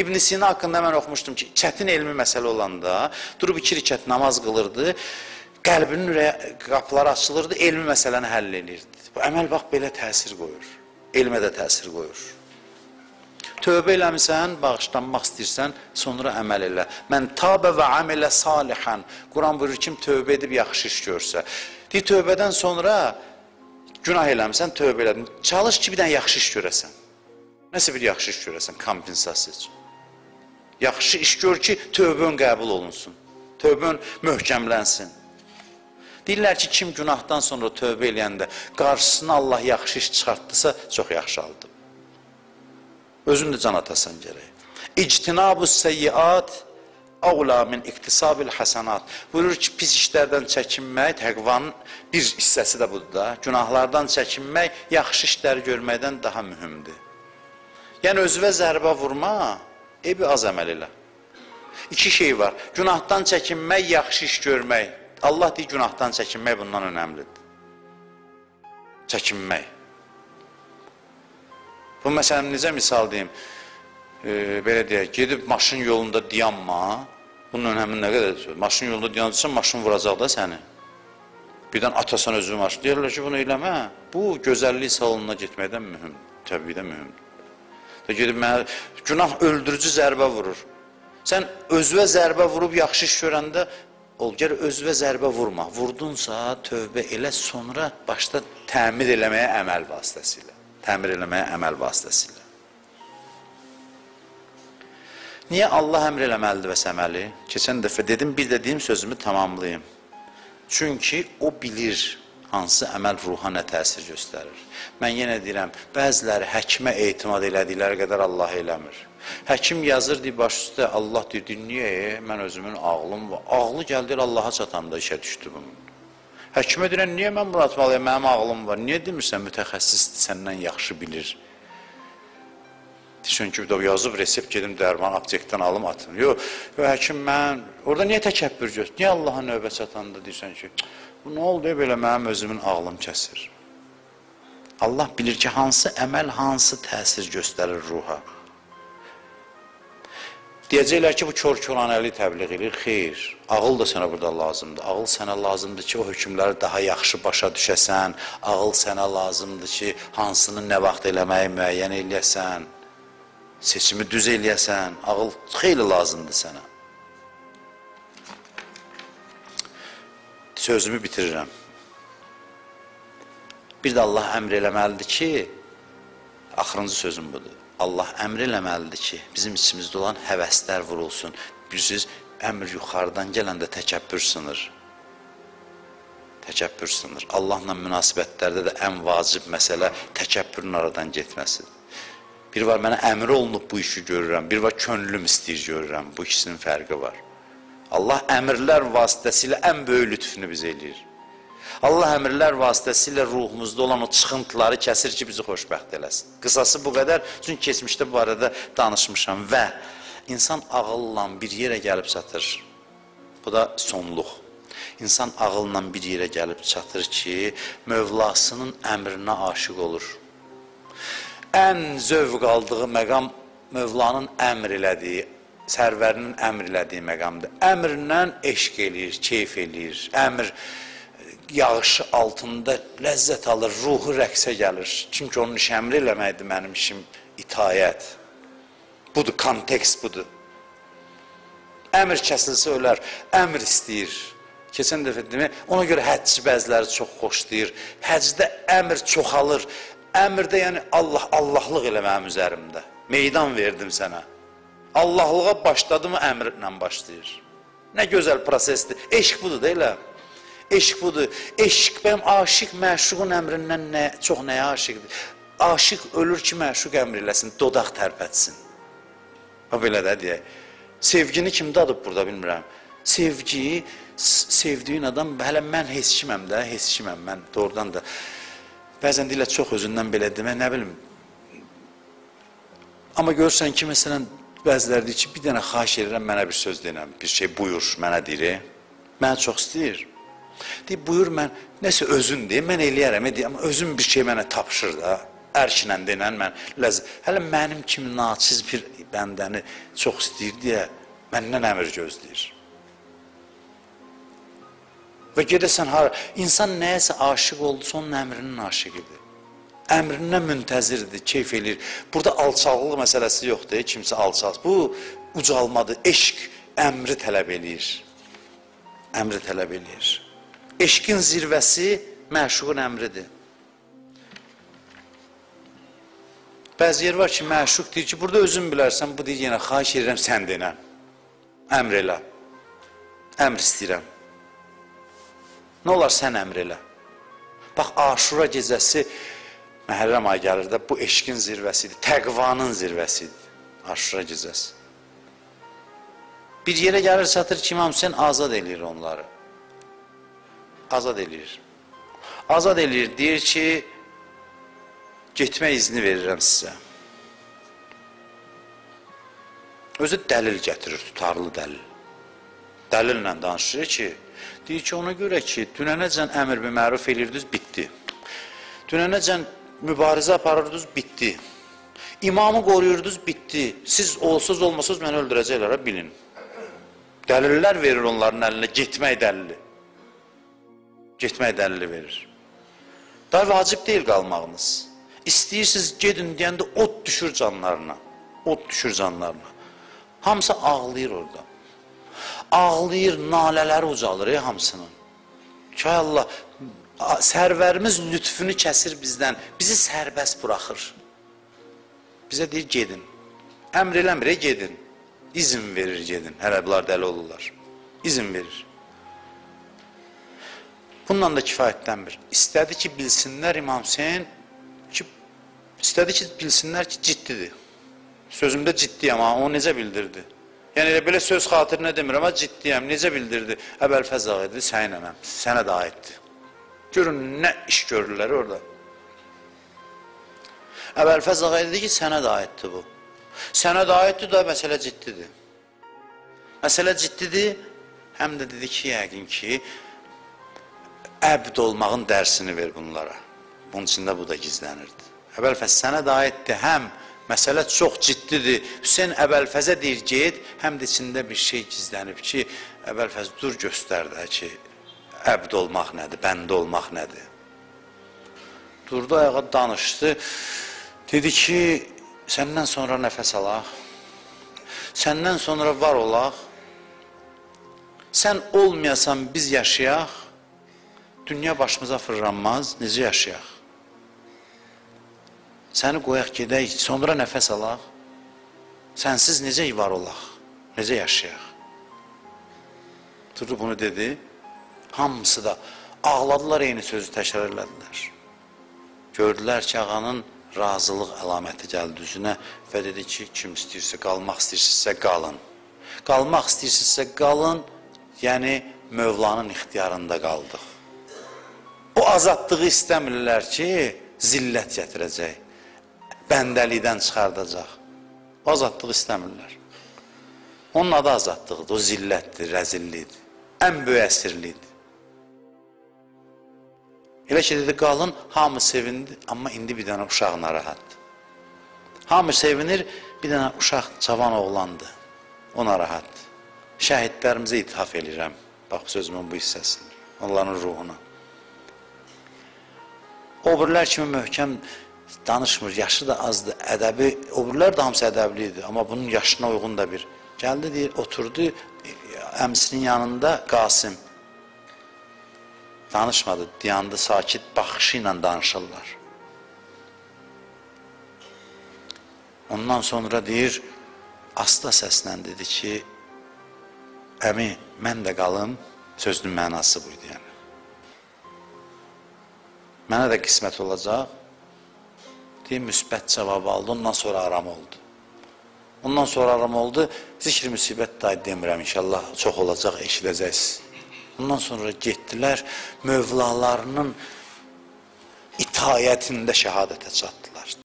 İbn Sina haqqında mən oxumuşdum ki, çətin elmi məsələ olanda durub iki rükət namaz qılırdı, qəlbinin ürəyə qapıları açılırdı, elmi məsələni həll edirdi. Bu əməl bax belə təsir qoyur. Elmə də təsir qoyur. Tövbə eləmisən, bağışlanmaq istəyirsən, sonra əməl elə. Mən tabə və amələ salihən. Quran buyurur kim tövbə edib yaxşı iş görsə. Deyir tövbədən sonra günah eləmisən, tövbə elədin. Çalış ki, bir dənə yaxşı iş görəsən. Nəsə bir yaxşı iş görəsən, kompensasiya üçün. Yaxşı iş gör ki, tövbən qəbul olunsun. Tövbən möhkəmlənsin. Deyirlər ki, kim günahdan sonra tövbə eləyəndə qarşısına Allah yaxşı iş çıxartdısa, çox yaxşı aldı. Özün də can atasan gərək. İctinabu seyyiat avla min iktisabil hasanat. Buyurur ki, pis işlərdən çəkinmək, təqvanın bir hissəsi də budur da. Günahlardan çəkinmək, yaxşı işləri görməkdən daha mühümdür. Yəni, özvə zərbə vurma, ebi az əməl elə. İki şey var. Günahdan çəkinmək, yaxşı iş görmək. Allah deyir, günahdan çəkinmək bundan önəmlidir. Çəkinmək. Bu məsələn necə misal deyim? E, belə deyək, gedib maşın yolunda dayanma. Bunun önəmi nə qədərdir? Maşın yolunda dayanırsan, maşın vuracaq da səni. Birdən atasan özünü maşın. Deyirlər ki, bunu eləmə. Bu gözəllik salonuna getməkdən mühümdür. Təbii də mühümdür. Da gedib mənə günah öldürücü zərbə vurur. Sən özünə zərbə vurub yaxşı iş görəndə ol, gəl özünə zərbə vurma. Vurdunsa tövbə elə, sonra başda təmir eləməyə əməl vasitəsilə təmir eləməyə əməl vasitəsilə. Niyə Allah əmr eləməlidir vəs əməli? Keçən dəfə dedim, bir də deyim sözümü tamamlayım. Çünki o bilir hansı əməl ruha nə təsir göstərir. Mən yenə deyirəm, bəziləri həkimə etimad elədikləri qədər Allah eləmir. Həkim yazır, deyir, baş üstə Allah deyir, niyə? Mən özümün ağlım var. Ağlı gəldir Allaha çatanda işə düşdü bunun. Həkimə deyirən, niyə mən bunu atmalıyam, mənim ağlım var, niyə demirsən, mütəxəssisdir, səndən yaxşı bilir. Düşün ki, yazıb resept gedim dərman, aptekdən alım, atım. Yox, yo, həkim mən, orada niyə təkəbbür göz, niyə Allaha növbə çatanda deyirsən ki, bu nə oldu, belə mənim özümün ağlım kəsir. Allah bilir ki, hansı əməl, hansı təsir göstərir ruha. Deyəcəklər ki, bu kör-köranəli təbliğ edir. Xeyr, ağıl da sənə burada lazımdır. Ağıl sənə lazımdır ki, o hökmləri daha yaxşı başa düşəsən. Ağıl sənə lazımdır ki, hansını nə vaxt eləməyi müəyyən eləyəsən. Seçimi düz eləyəsən. Ağıl xeyli lazımdır sənə. Sözümü bitirirəm. Bir də Allah əmr eləməlidir ki, axırıncı sözüm budur. Allah əmr eləməlidir ki, bizim içimizdə olan həvəslər vurulsun. Bilirsiniz, əmr yuxarıdan gələndə təkəbbür sınır. Təkəbbür sınır. Allahla münasibətlərdə də ən vacib məsələ təkəbbürün aradan getməsidir. Bir var mənə əmr olunub bu işi görürəm, bir var könlüm istəyir görürəm. Bu ikisinin fərqi var. Allah əmrlər vasitəsilə ən böyük lütfünü bizə eləyir. Allah əmrlər vasitəsilə ruhumuzda olan o çıxıntıları kəsir ki, bizi xoşbəxt eləsin. Qısası bu qədər, çünki keçmişdə bu barədə danışmışam və insan ağılla bir yerə gəlib çatır. Bu da sonluq. İnsan ağılla bir yerə gəlib çatır ki, Mövlasının əmrinə aşiq olur. Ən zövq aldığı məqam Mövlanın əmr elədiyi, sərvərinin əmr elədiyi məqamdır. Əmrlə eşq eləyir, keyf eləyir. Əmr yağışı altında ləzzət alır, ruhu rəqsə gəlir. Çünki onun iş əmr eləməkdir mənim işim itayət. Budur, kontekst budur. Əmr kəsilsə ölər, əmr istəyir. Keçən dəfə demək, ona görə həcci bəziləri çox xoşlayır. Həcdə əmr çoxalır. Əmrdə yəni Allah, Allahlıq elə mənim üzərimdə. Meydan verdim sənə. Allahlığa başladı mı əmrlə başlayır. Nə gözəl prosesdir. Eşq budur da elə. Eşq budur. Eşq bəyəm aşiq məşuqun əmrindən nə, çox nəyə aşiqdir? Aşiq ölür ki, məşuq əmr eləsin, dodaq tərpətsin. O belə də deyək. Sevgini kim dadıb burada bilmirəm. Sevgi, sevdiyin adam, hələ mən heç kiməm də, heç kiməm mən doğrudan da. Bəzən deyirlər çox özündən belə demək, nə bilim. Amma görürsən ki, məsələn, bəziləri deyir ki, bir dənə xahiş edirəm, mənə bir söz deyirəm, bir şey buyur, mənə deyir. Mənə çox istəyir. Deyib, buyur mən, nəsə özün deyim, mən eləyərəm, deyim, amma özün bir şey mənə tapşır da. ərşlə denən mən ləzzət. Hələ mənim kimi naçiz bir bəndəni çox istəyir deyə məndən əmr gözləyir. Və gedəsən hara, insan nəyəsə aşiq oldusa onun əmrinin aşiqidir. Əmrindən müntəzirdir, keyf eləyir. Burada alçaqlıq məsələsi yoxdur, kimsə alçaq. Bu ucalmadır, eşq əmri tələb eləyir. Əmri tələb eləyir. Eşqin zirvəsi məşuqun əmridir. Bəzi yer var ki, məşuq deyir ki, burada özün bilərsən, bu deyir yenə, xahiş edirəm, sən denən. Əmr elə. Əmr istəyirəm. Nə olar sən əmr elə. Bax, aşura gecəsi Məhərrəm ay gəlir də bu eşqin zirvəsidir, təqvanın zirvəsidir. Aşura gecəsi. Bir yerə gəlir çatır ki, İmam Hüseyin azad eləyir onları. Azad eləyir. Azad eləyir, deyir ki, getmə izni verirəm sizə. Özü dəlil gətirir, tutarlı dəlil. Dəlillə danışır ki, deyir ki, ona görə ki, dünənəcən əmr bir məruf eləyirdiniz, bitdi. Dünənəcən mübarizə aparırdınız, bitdi. İmamı qoruyurdunuz, bitdi. Siz olsuz olmasız məni öldürəcəklər, bilin. Dəlillər verir onların əlinə, getmək dəlili. Getmək dəlili verir. Daha vacib deyil qalmağınız. İstəyirsiniz gedin deyəndə od düşür canlarına. Od düşür canlarına. Hamısı ağlayır orada. Ağlayır, nalələri ucalır ey hamısının. Ki Allah, sərvərimiz lütfünü kəsir bizdən, bizi sərbəst buraxır. Bizə deyir, gedin. Əmr eləmir, gedin. İzin verir, gedin. Hələ bunlar dəli olurlar. İzin verir. Bununla da kifayətlənmir. İstədi ki, bilsinlər İmam Hüseyin ki, istədi ki, bilsinlər ki, ciddidir. Sözümdə ciddiyəm, amma o necə bildirdi? Yəni, elə belə söz xatirinə demirəm, amma ciddiyəm, necə bildirdi? Əbəl fəza edir, sənənəm, sənə də aiddir. Görün, nə iş görürlər orada. Əbəl fəza edir ki, sənə də aiddir bu. Sənə də aiddir da, məsələ ciddidir. Məsələ ciddidir, həm də dedi ki, yəqin ki, əbd olmağın dərsini ver bunlara. Bunun içində bu da gizlənirdi. Əbəlfəz sənə də aiddir, həm məsələ çox ciddidir. Hüseyin Əbəlfəzə deyir, get, həm də içində bir şey gizlənib ki, Əbəlfəz dur göstər də ki, əbd olmaq nədir, bəndə olmaq nədir. Durdu ayağa danışdı, dedi ki, səndən sonra nəfəs alaq, səndən sonra var olaq, sən olmayasan biz yaşayaq, dünya başımıza fırlanmaz, necə yaşayaq? Səni qoyaq gedək, sonra nəfəs alaq. Sənsiz necə var olaq? Necə yaşayaq? Durdu bunu dedi. Hamısı da ağladılar, eyni sözü təkrar elədilər. Gördülər ki, ağanın razılıq əlaməti gəldi üzünə və dedi ki, kim istəyirsə, qalmaq istəyirsinizsə qalın. Qalmaq istəyirsinizsə qalın, yəni Mövlanın ixtiyarında qaldıq. O azadlığı istəmirlər ki, zillət gətirəcək, bəndəlikdən çıxardacaq. O azadlığı istəmirlər. Onun adı azadlıqdır, o zillətdir, rəzillikdir, ən böyük əsirlikdir. Elə ki, dedi, qalın, hamı sevindi, amma indi bir dənə uşaq narahatdır. Hamı sevinir, bir dənə uşaq cavan oğlandı, o narahatdır. Şəhidlərimizə ithaf eləyirəm, bax sözümün bu hissəsini, onların ruhuna. O birlər kimi möhkəm danışmır, yaşı da azdır, ədəbi, o birlər də hamısı ədəbli idi, amma bunun yaşına uyğun da bir. Gəldi, deyir, oturdu əmsinin yanında Qasim. Danışmadı, dayandı, sakit baxışı ilə danışırlar. Ondan sonra deyir, asta səslə dedi ki, əmi, mən də qalım, sözünün mənası buydu yəni. Mənə də qismət olacaq. Deyim, müsbət cavab aldı, ondan sonra aram oldu. Ondan sonra aram oldu, zikr müsibət da demirəm, inşallah çox olacaq, eşidəcəksiniz. Ondan sonra getdilər, mövlalarının itayətində şəhadətə çatdılar.